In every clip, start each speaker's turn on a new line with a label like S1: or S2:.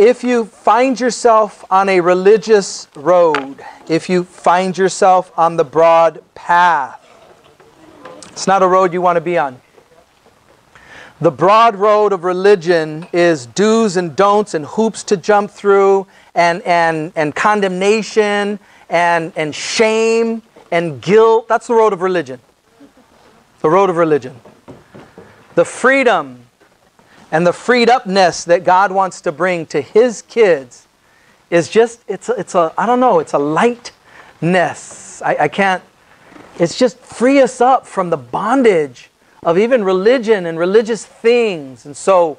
S1: If you find yourself on a religious road, if you find yourself on the broad path, it's not a road you want to be on. The broad road of religion is do's and don'ts and hoops to jump through and, and, and condemnation and, and shame and guilt. That's the road of religion. The road of religion. The freedom and the freed upness that God wants to bring to His kids is just, it's a, it's a I don't know, it's a lightness. I, I can't, it's just free us up from the bondage of even religion and religious things. And so,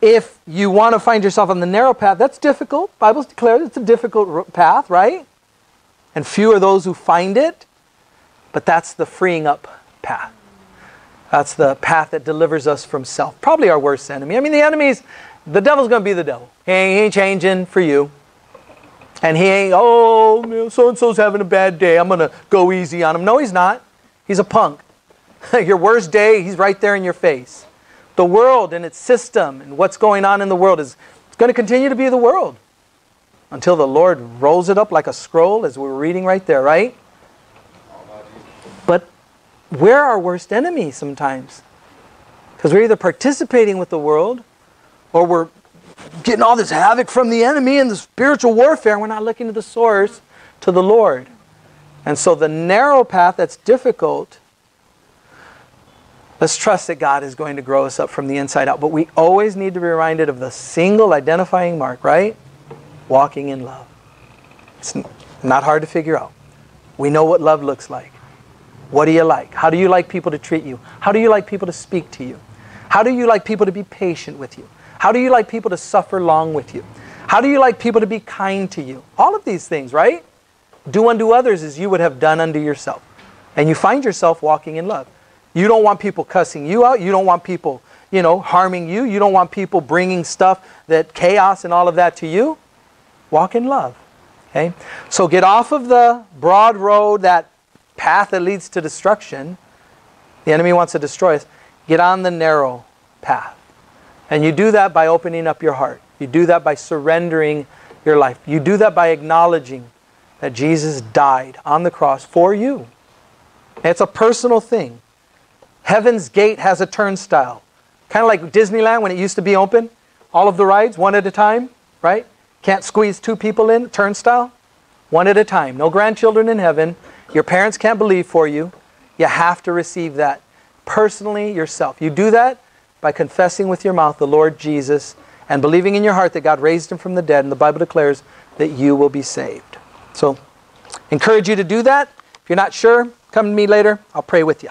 S1: if you want to find yourself on the narrow path, that's difficult. Bible's declared it's a difficult path, right? And few are those who find it. But that's the freeing up path. That's the path that delivers us from self. Probably our worst enemy. I mean, the enemy's, the devil's going to be the devil. He ain't, changing for you. And he ain't, oh, so and so's having a bad day. I'm going to go easy on him. No, he's not. He's a punk. your worst day, he's right there in your face. The world and its system and what's going on in the world is going to continue to be the world until the Lord rolls it up like a scroll, as we're reading right there, right? We're our worst enemy sometimes. Because we're either participating with the world or we're getting all this havoc from the enemy and the spiritual warfare, and we're not looking to the source, to the Lord. And so the narrow path that's difficult Let's trust that God is going to grow us up from the inside out. But we always need to be reminded of the single identifying mark, right? Walking in love. It's not hard to figure out. We know what love looks like. What do you like? How do you like people to treat you? How do you like people to speak to you? How do you like people to be patient with you? How do you like people to suffer long with you? How do you like people to be kind to you? All of these things, right? Do unto others as you would have done unto yourself. And you find yourself walking in love. You don't want people cussing you out. You don't want people, you know, harming you. You don't want people bringing stuff that chaos and all of that to you. Walk in love. Okay? So get off of the broad road, that path that leads to destruction. The enemy wants to destroy us. Get on the narrow path. And you do that by opening up your heart. You do that by surrendering your life. You do that by acknowledging that Jesus died on the cross for you. It's a personal thing. Heaven's Gate has a turnstile. Kind of like Disneyland when it used to be open. All of the rides, one at a time, right? Can't squeeze two people in, turnstile. One at a time. No grandchildren in heaven. Your parents can't believe for you. You have to receive that personally yourself. You do that by confessing with your mouth the Lord Jesus and believing in your heart that God raised him from the dead. And the Bible declares that you will be saved. So, encourage you to do that. If you're not sure, come to me later. I'll pray with you.